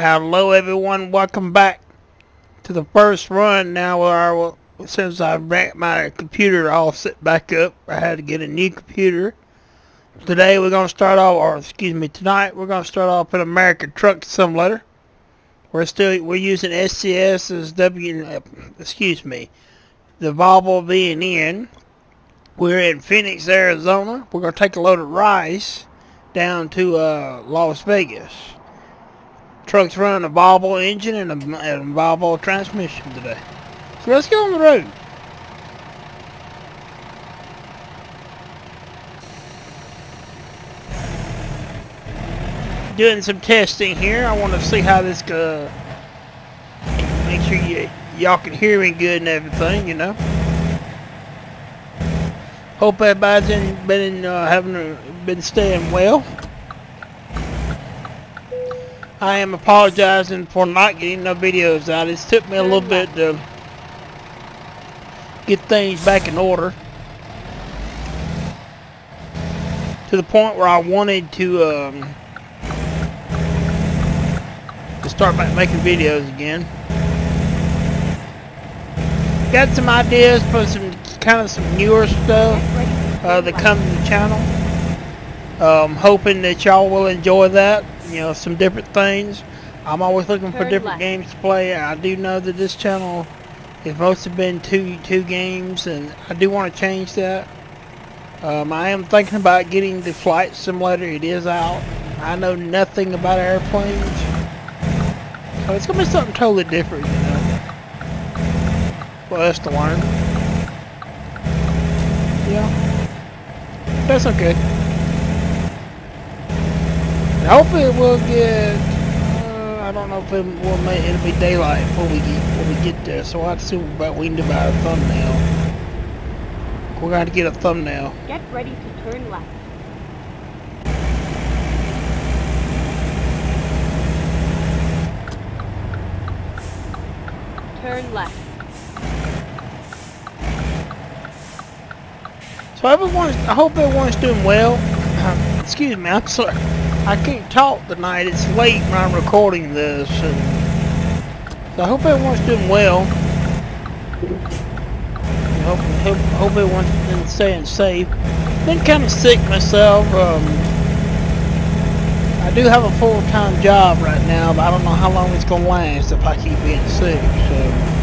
Hello everyone, welcome back to the first run now since I ran my computer all set back up. I had to get a new computer. Today we're going to start off, or excuse me, tonight we're going to start off in American Truck Simulator. We're still, we're using SCS as W, excuse me, the Volvo V&N. We're in Phoenix, Arizona. We're going to take a load of rice down to uh, Las Vegas. Truck's running a Volvo engine and a, and a Volvo transmission today. So let's go on the road. Doing some testing here. I want to see how this goes. Make sure y'all can hear me good and everything, you know. Hope everybody's been uh, having been staying well. I am apologizing for not getting no videos out. It's took me a little bit to get things back in order. To the point where I wanted to um, to start back making videos again. Got some ideas for some kind of some newer stuff uh, that come to the channel. Um, hoping that y'all will enjoy that you know, some different things. I'm always looking Turn for different left. games to play. I do know that this channel has mostly been two two games, and I do want to change that. Um, I am thinking about getting the flight simulator. It is out. I know nothing about airplanes, so it's gonna be something totally different, you know. For us to learn. Yeah, that's okay. Hopefully it will get. Uh, I don't know if it will make it'll be daylight before we get when we get there. So I have to see about we need about a thumbnail. We're going to get a thumbnail. Get ready to turn left. Turn left. So everyone's, I hope everyone's doing well. excuse me, I'm sorry. I can't talk tonight. It's late when I'm recording this. So I hope everyone's doing well. I hope, hope, hope everyone's been staying safe. Been kind of sick myself. Um, I do have a full-time job right now, but I don't know how long it's going to last if I keep being sick. So.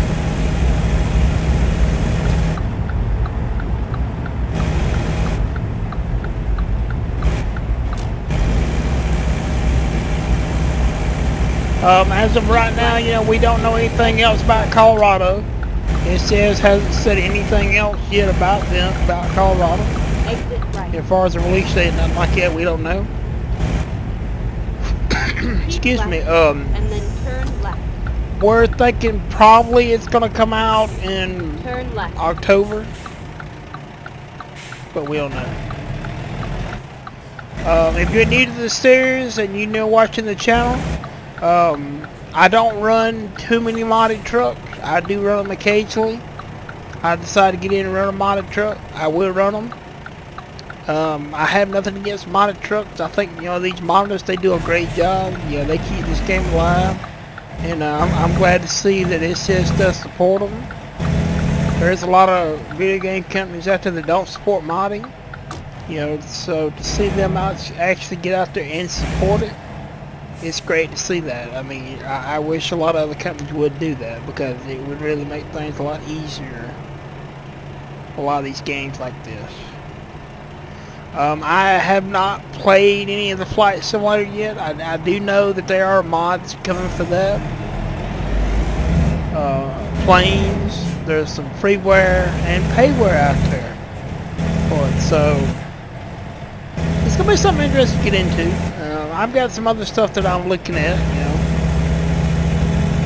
Um, as of right now, you know, we don't know anything else about Colorado. SCS hasn't said anything else yet about them, about Colorado. As far as the release date, nothing like that, we don't know. Excuse left, me. Um, and then turn left. We're thinking probably it's going to come out in. October, but we don't know. Um, if you're new to the series and you're new watching the channel, um, I don't run too many modded trucks. I do run them occasionally. I decide to get in and run a modded truck. I will run them. Um, I have nothing against modded trucks. I think, you know, these modders, they do a great job. Yeah, they keep this game alive. And uh, I'm, I'm, glad to see that SCS does support them. There's a lot of video game companies out there that don't support modding. You know, so to see them out, actually get out there and support it, it's great to see that. I mean, I, I, wish a lot of other companies would do that because it would really make things a lot easier. A lot of these games like this. Um, I have not played any of the Flight Simulator yet. I, I do know that there are mods coming for that. Uh, planes, there's some freeware and payware out there. So, it's going to be something interesting to get into. I've got some other stuff that I'm looking at, you know.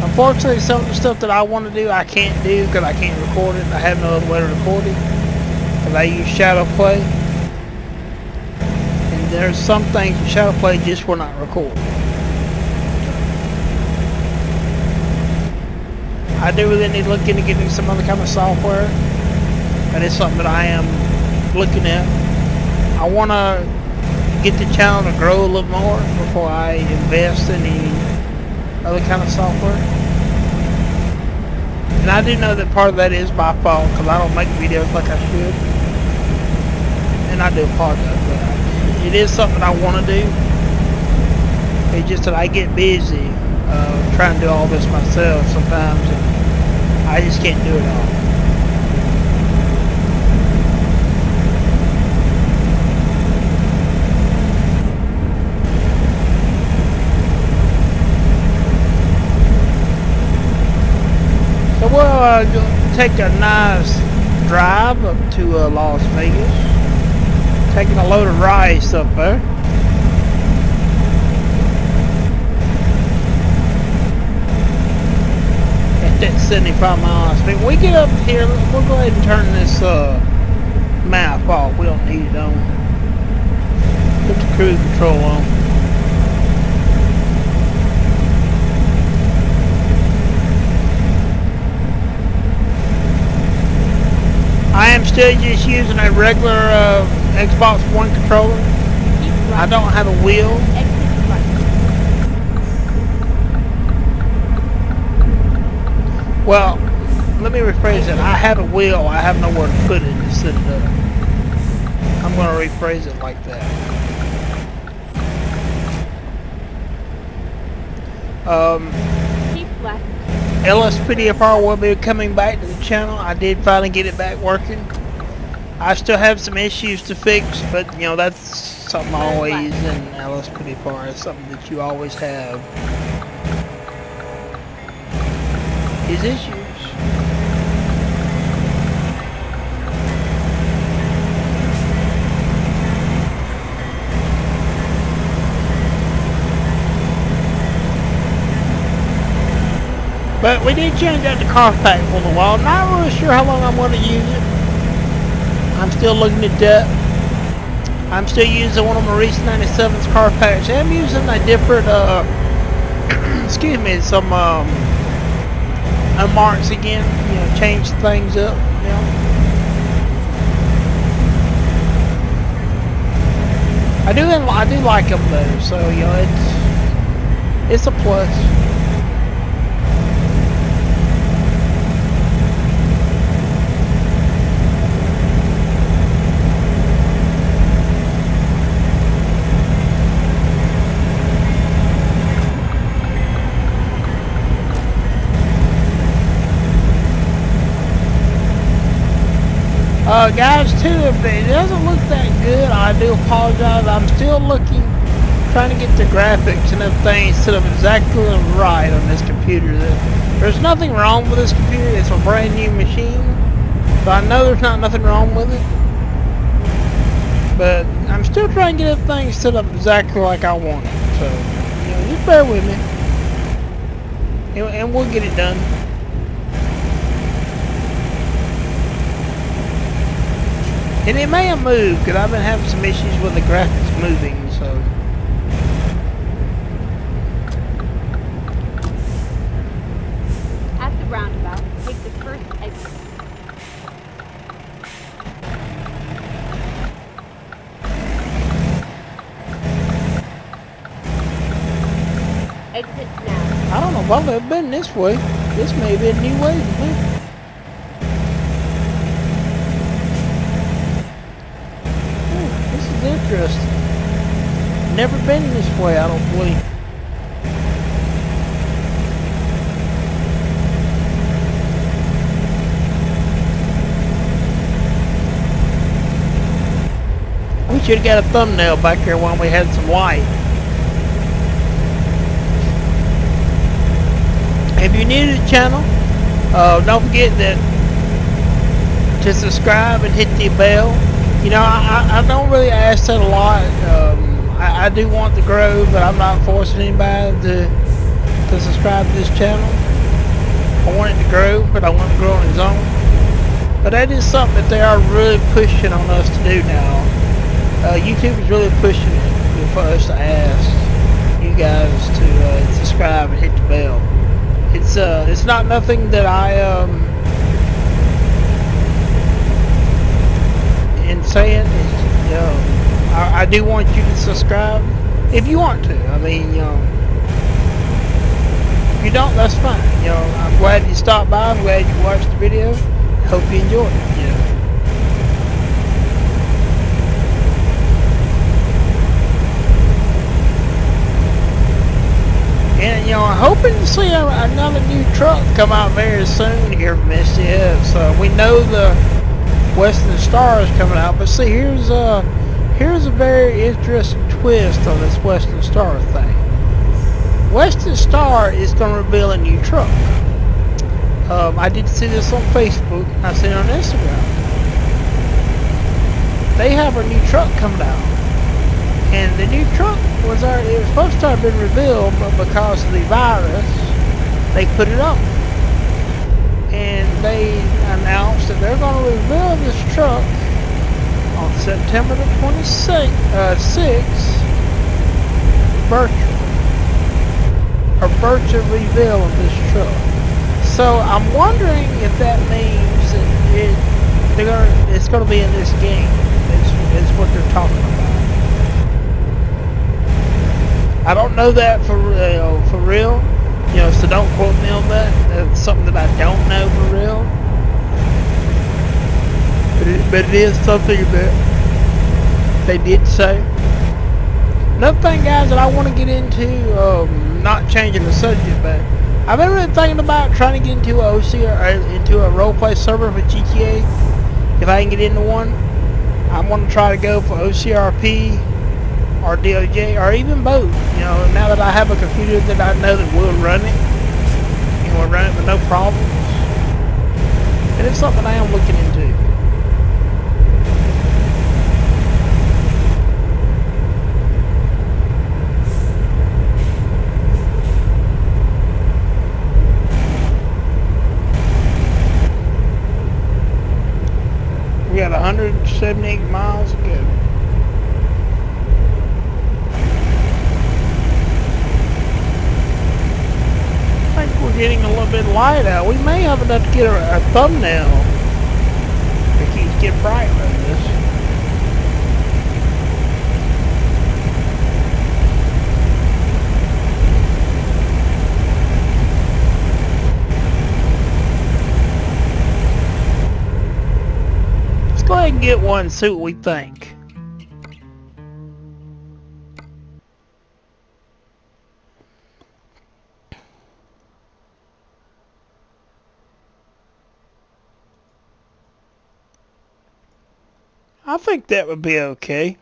Unfortunately, some of the stuff that I want to do, I can't do because I can't record it. I have no other way to record it. Because I use Shadow Play. And there's some things in Shadow Play just will not record. I do really need to look into getting some other kind of software. That is something that I am looking at. I want to get the channel to grow a little more before I invest in any other kind of software. And I do know that part of that is my fault because I don't make videos like I should. And I do apologize, but it is something I want to do. It's just that I get busy uh, trying to do all this myself sometimes. And I just can't do it all. So we'll uh, take a nice drive up to uh, Las Vegas. Taking a load of rice up there. At that 75 miles. When we get up here, we'll go ahead and turn this uh, map off. We don't need it on. Put the cruise control on. I am still just using a regular uh, Xbox One controller. I don't have a wheel. Well, let me rephrase it. I have a wheel. I have nowhere to put it. It's in the, I'm going to rephrase it like that. Um. LSPDFR will be coming back to the channel. I did finally get it back working. I still have some issues to fix, but you know that's something always in LSPDFR. It's something that you always have. Is issues. But we did change out the Carfax for a while. Not really sure how long I'm going to use it. I'm still looking at that. I'm still using one of recent 97's packs. I'm using a different, uh, excuse me, some, um, unmarks again. You know, change things up, you know. I do, I do like them though, so, you know, it's, it's a plus. Uh, guys, too, if it doesn't look that good, I do apologize. I'm still looking, trying to get the graphics and everything set up exactly right on this computer. There's nothing wrong with this computer. It's a brand new machine. So I know there's not nothing wrong with it. But I'm still trying to get everything set up exactly like I want it. So, you know, just bear with me. And, and we'll get it done. And it may have moved, because I've been having some issues with the graphics moving, so... At the roundabout, take the first exit. Exit now. I don't know if I've ever been this way. This may be a new way to me. Never been this way, I don't believe. We should have got a thumbnail back here when we had some light. If you're new to the channel, uh, don't forget that to subscribe and hit the bell. You know, I, I don't really ask that a lot. Um, I, I do want to grow, but I'm not forcing anybody to to subscribe to this channel. I want it to grow, but I want it to grow on its own. But that is something that they are really pushing on us to do now. Uh, YouTube is really pushing it for us to ask you guys to uh, subscribe and hit the bell. It's uh, it's not nothing that I um, in saying. It's, you know, I, I do want you to subscribe if you want to. I mean, you know, If you don't, that's fine. You know, I'm glad you stopped by. I'm glad you watched the video. Hope you enjoyed it. You know. And you know, I'm hoping to see another new truck come out very soon here from SCS. So we know the Western Star is coming out, but see, here's a here's a very interesting twist on this Western Star thing. Western Star is going to reveal a new truck. Um, I did see this on Facebook. I seen it on Instagram. They have a new truck coming out and the new truck was already, it was supposed to have been revealed, but because of the virus, they put it up. And they announced that they're going to reveal this truck on September the 26th, uh, 6th, virtual. A virtual reveal of this truck. So I'm wondering if that means that it, they're gonna, it's going to be in this game. Is, is what they're talking about. I don't know that for real, for real. You know, so don't quote me on that. That's something that I don't know for real. But it, but it is something that they did say. Another thing, guys, that I want to get into, um, not changing the subject, but I've been really thinking about trying to get into a OC or into a roleplay server for GTA. If I can get into one, I'm going to try to go for OCRP or DOJ or even both. You know, now that I have a computer that I know that will run it, and will run it with no problems, and it's something I am looking into. We got 178 miles to go. I think we're getting a little bit light out. We may have enough to get a, a thumbnail. It keeps getting bright like this. Let's go ahead and get one and see what we think. I think that would be okay.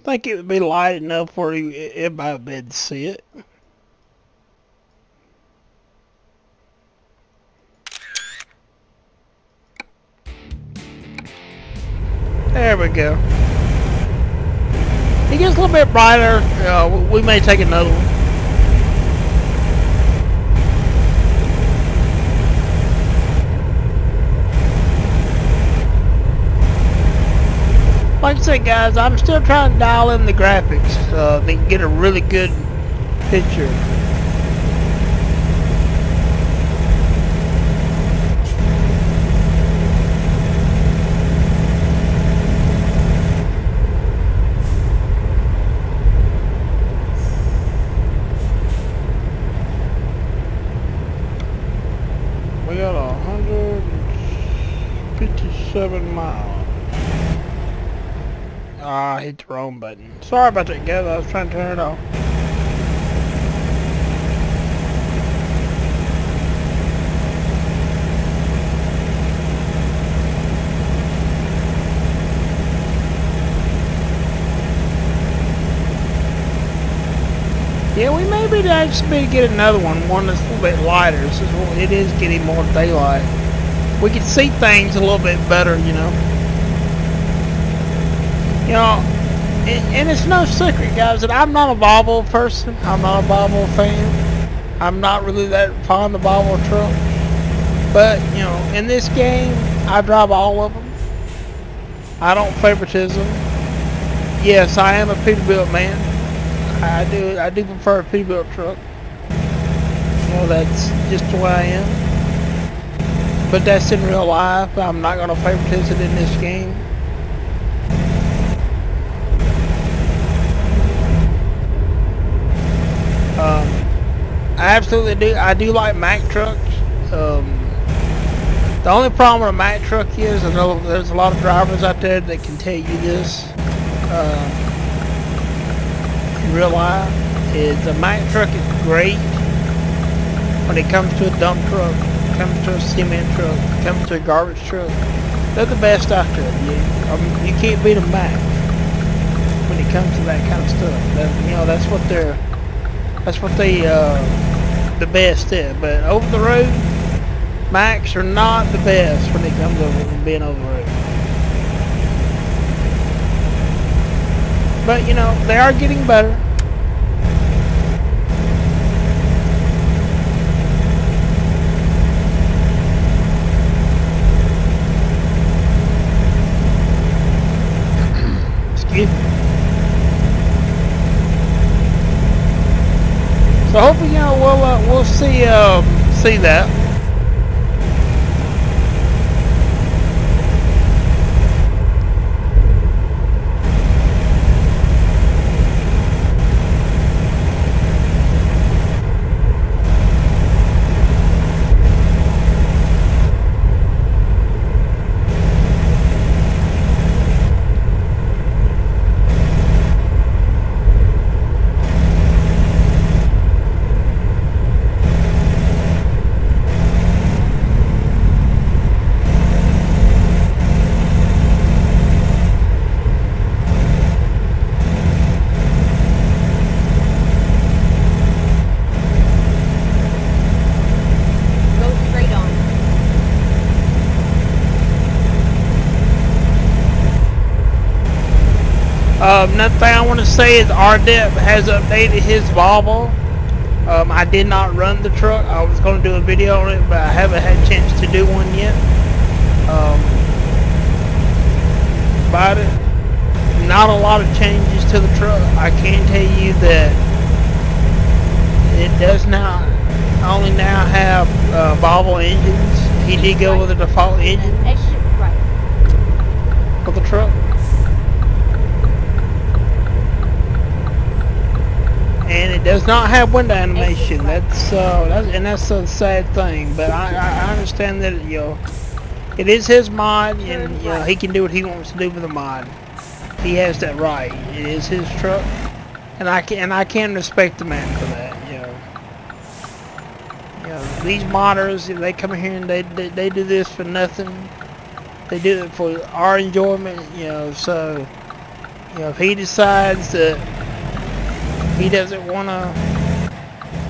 I think it would be light enough for you- everybody would be able to see it. There we go. It gets a little bit brighter. Uh, we may take another one. like I said, guys, I'm still trying to dial in the graphics so uh, to get a really good picture. We got a hundred and fifty-seven miles. Ah, I hit the wrong button. Sorry about that, guys. I was trying to turn it off. Yeah, we may be actually to get another one, one that's a little bit lighter. Is, it is getting more daylight. We can see things a little bit better, you know. You know, and, and it's no secret, guys, that I'm not a Volvo person. I'm not a Volvo fan. I'm not really that fond of Volvo trucks. But, you know, in this game, I drive all of them. I don't favoritism. Yes, I am a Peterbilt man. I do I do prefer a Peterbilt truck. Well, that's just the way I am. But that's in real life. I'm not going to favoritism in this game. Um, I absolutely do. I do like Mack trucks. Um, the only problem with a Mack truck is, I know there's a lot of drivers out there that can tell you this uh, in real life, is a Mack truck is great when it comes to a dump truck, comes to a cement truck, comes to a garbage truck. They're the best out there. You, mean, you can't beat a Mack when it comes to that kind of stuff. That, you know, that's what they're, that's what they, uh, the best. But over the road, Macks are not the best when it comes over being over the road. But you know, they are getting better. Excuse me. So hopefully, know, we'll uh, we'll see um, see that. Um, another thing I want to say is RDEP has updated his Volvo. Um, I did not run the truck. I was going to do a video on it, but I haven't had a chance to do one yet. Um, about it, not a lot of changes to the truck. I can tell you that it does now only now have uh, Volvo engines. He did go with the default engine Exit right. of the truck. And it does not have window animation. That's uh, that's and that's a sad thing. But I, I I understand that you know it is his mod, and you know he can do what he wants to do with the mod. He has that right. It is his truck, and I can and I can respect the man for that. You know. You know, these modders, they come here and they, they they do this for nothing. They do it for our enjoyment, you know. So, you know, if he decides that he doesn't want to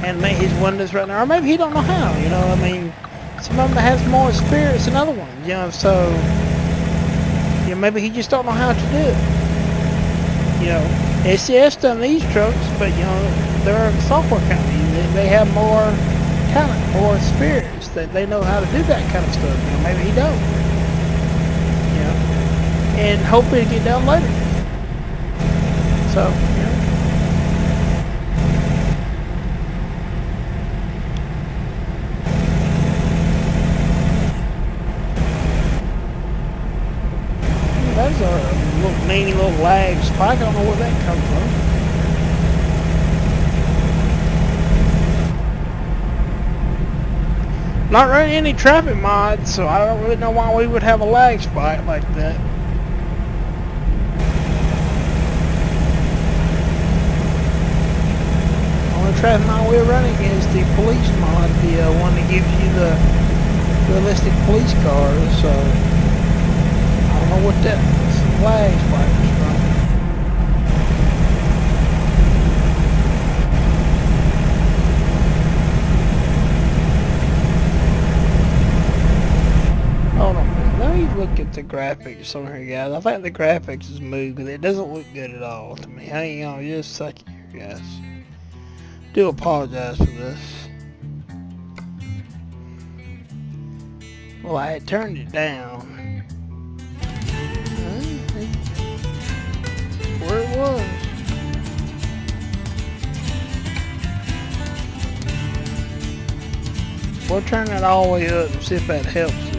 animate his windows right now, or maybe he don't know how, you know. I mean, some of them has more experience than other ones, you know. So, you know, maybe he just don't know how to do it. You know, SCS done these trucks, but you know, they're a software company. They, they have more talent, more experience. That they know how to do that kind of stuff. You know, maybe he don't. You know, and hopefully get down later. So, you know. That's a little meany little lag spike. I don't know where that comes from. Not running any traffic mods, so I don't really know why we would have a lag spike like that. Only traffic mod we're running is the police mod, the uh, one that gives you the realistic police cars, so I don't know what that lag spike is from. Hold on. Let me look at the graphics on here, guys. I think the graphics is but it doesn't look good at all to me. Hang on just a second here, guys. Do apologize for this. Well, I had turned it down. Where it was. We'll turn that all the way up and see if that helps. it.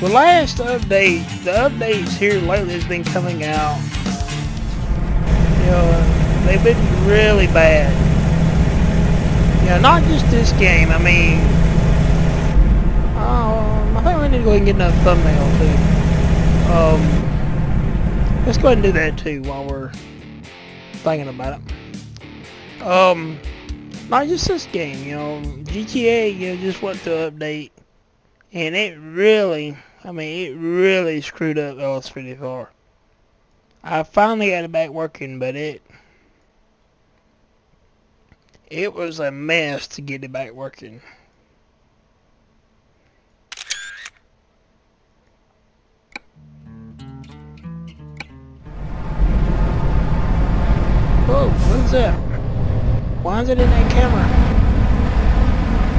The last update, the updates here lately has been coming out. You know, they've been really bad. You know, not just this game. I mean, um, I think we need to go ahead and get another thumbnail too. Um, let's go ahead and do that too while we're thinking about it. Um, not just this game. You know, GTA. You know, just went to update, and it really I mean, it really screwed up LS54. I finally got it back working, but it it was a mess to get it back working. Whoa, what's that? Why is it in that camera?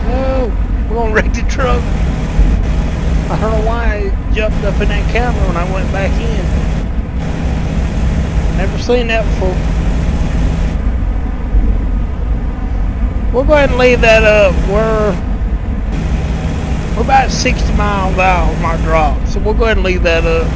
No, we're gonna wreck the truck. I don't know why I jumped up in that camera when I went back in. Never seen that before. We'll go ahead and leave that up. We're we're about 60 miles out of my drop, so we'll go ahead and leave that up.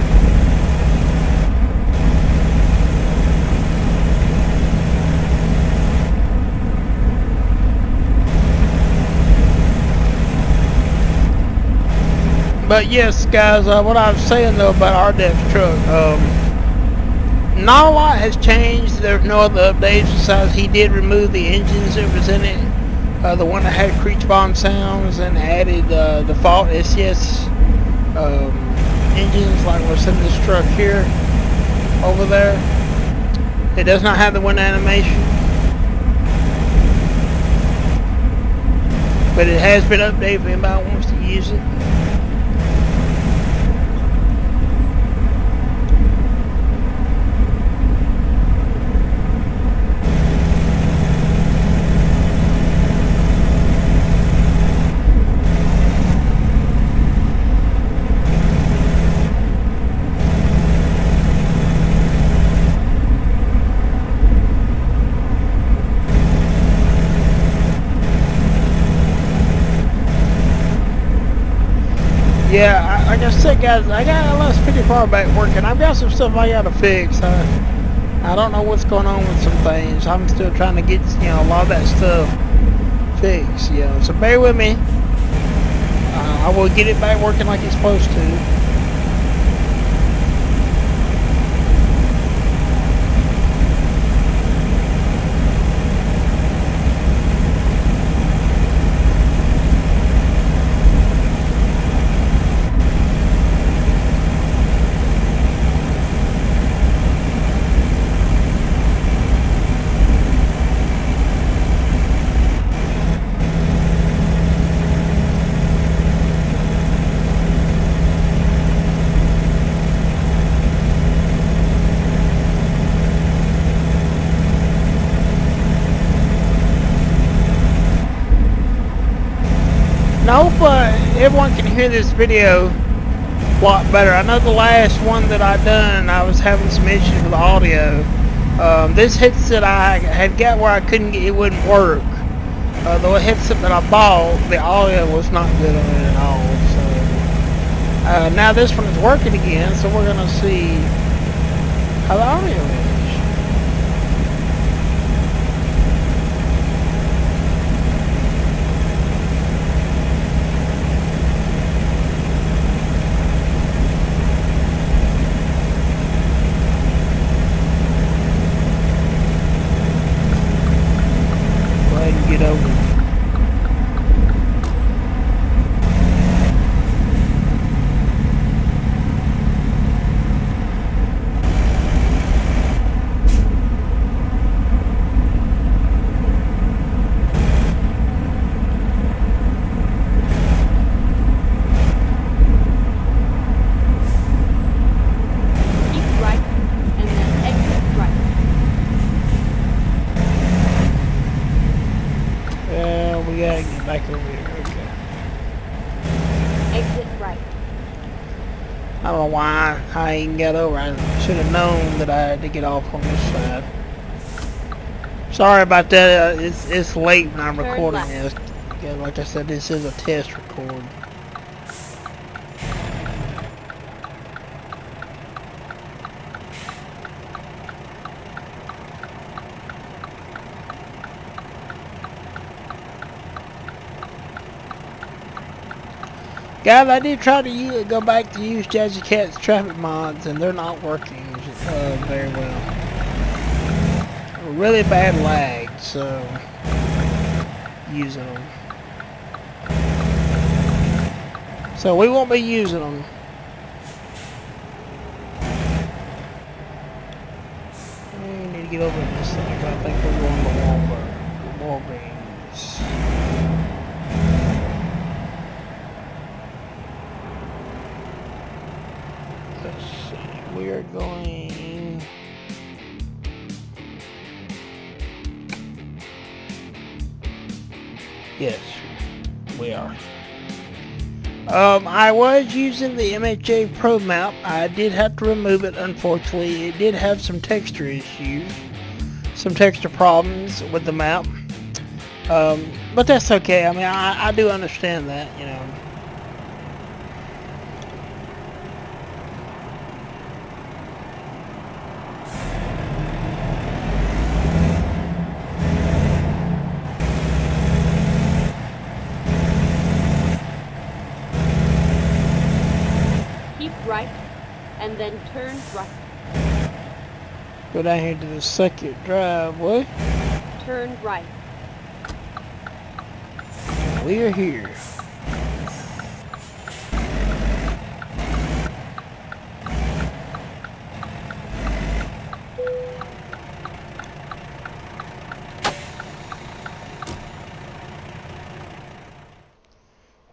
But yes, guys, uh, what I was saying though about our depth truck, um, not a lot has changed. There's no other updates besides he did remove the engines that was in it. Uh, the one that had Kriechbaum sounds and added uh, default SCS um, engines like what's in this truck here, over there. It does not have the wind animation. But it has been updated if anybody wants to use it. Yeah, I, like I said, guys, I got LS54 back working. I've got some stuff I gotta fix. I, I don't know what's going on with some things. I'm still trying to get, you know, a lot of that stuff fixed, you know. So bear with me. Uh, I will get it back working like it's supposed to. I hope uh, everyone can hear this video a lot better. I know the last one that I done, I was having some issues with the audio. Um, this headset I had got where I couldn't get, it wouldn't work. Uh, the headset that I bought, the audio was not good on it at all. So uh, now this one is working again, so we're gonna see how the audio is. back over here. Okay. Exit right. I don't know why I ain't got over. I should have known that I had to get off on this side. Sorry about that. Uh, it's it's late when I'm recording this. Yeah, like I said, this is a test record. Guys, I did try to use, go back to use Jazzycat's traffic mods, and they're not working uh, very well. Really bad lag, so using them. So we won't be using them. We need to get over this thing. I think we're going to Walmart. Walgreens. Let's see. We are going. Yes, we are. Um, I was using the MHA Pro map. I did have to remove it, unfortunately. It did have some texture issues, some texture problems with the map. Um, but that's okay. I mean, I, I do understand that, you know. Keep right, and then turn right. Go down here to the second driveway. Turn right. We are here.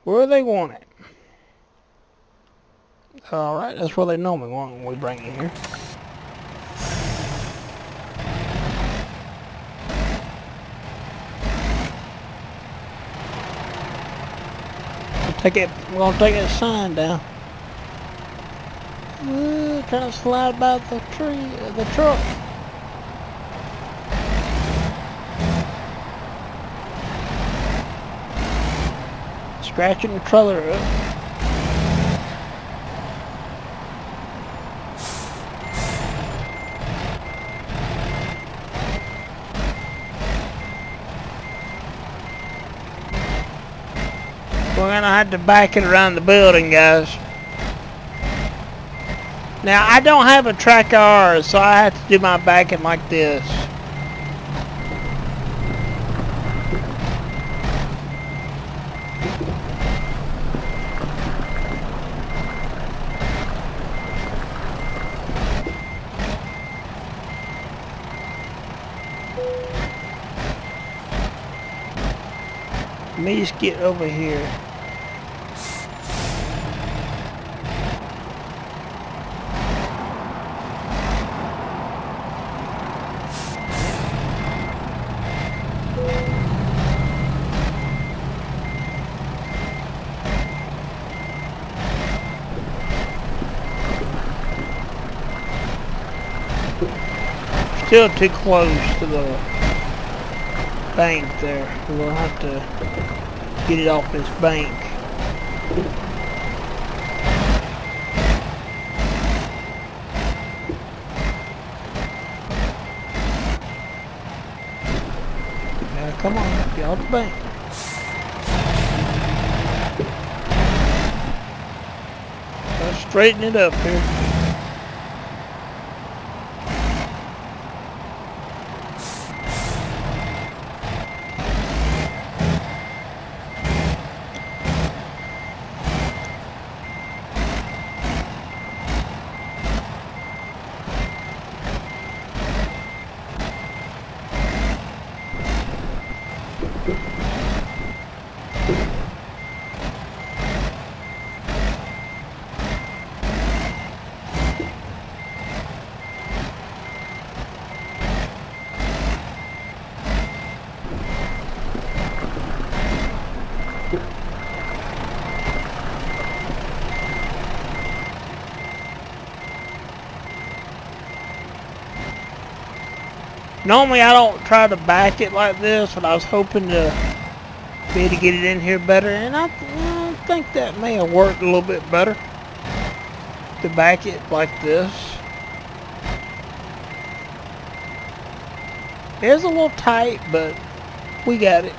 Where they want it. Alright, that's where they normally want when we bring it here. Take it, we're gonna take that sign down. Ooh, trying to slide by the tree, uh, the truck. Scratching the trailer up. We're gonna to back it around the building, guys. Now, I don't have a TrackIR, so I have to do my backing like this. Let me just get over here. Still too close to the bank there. We'll have to get it off this bank. Now come on, get off the bank. Let's straighten it up here. Normally I don't try to back it like this, but I was hoping to be able to get it in here better, and I, I think that may have worked a little bit better to back it like this. It's a little tight, but we got it.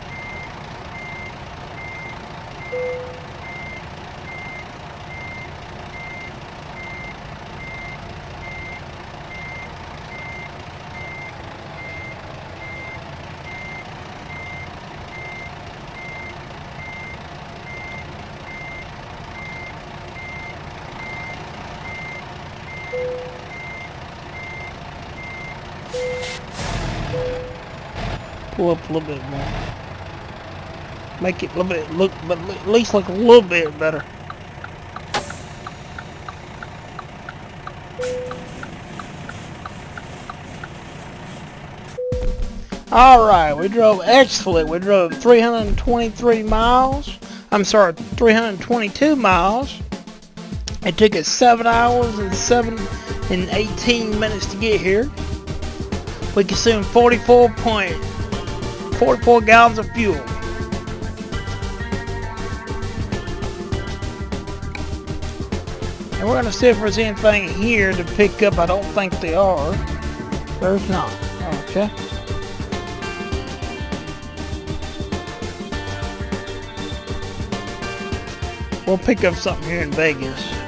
Pull up a little bit more. Make it a little bit look, but at least look a little bit better. Alright, we drove excellent. We drove 323 miles. I'm sorry, 322 miles. It took us 7 hours and 7 and 18 minutes to get here. We consumed 44.44 gallons of fuel. And we're going to see if there's anything here to pick up. I don't think they are. There's not. Okay. We'll pick up something here in Vegas.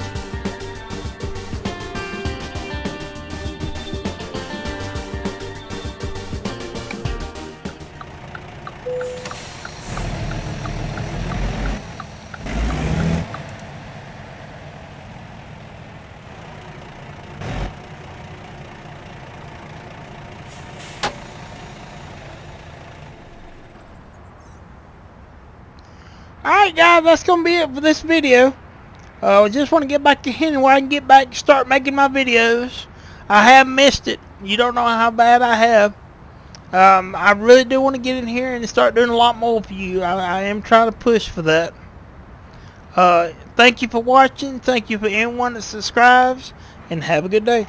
That's going to be it for this video. Uh, I just want to get back to Henry where I can get back and start making my videos. I have missed it. You don't know how bad I have. Um, I really do want to get in here and start doing a lot more for you. I, I am trying to push for that. Uh, thank you for watching. Thank you for anyone that subscribes. And have a good day.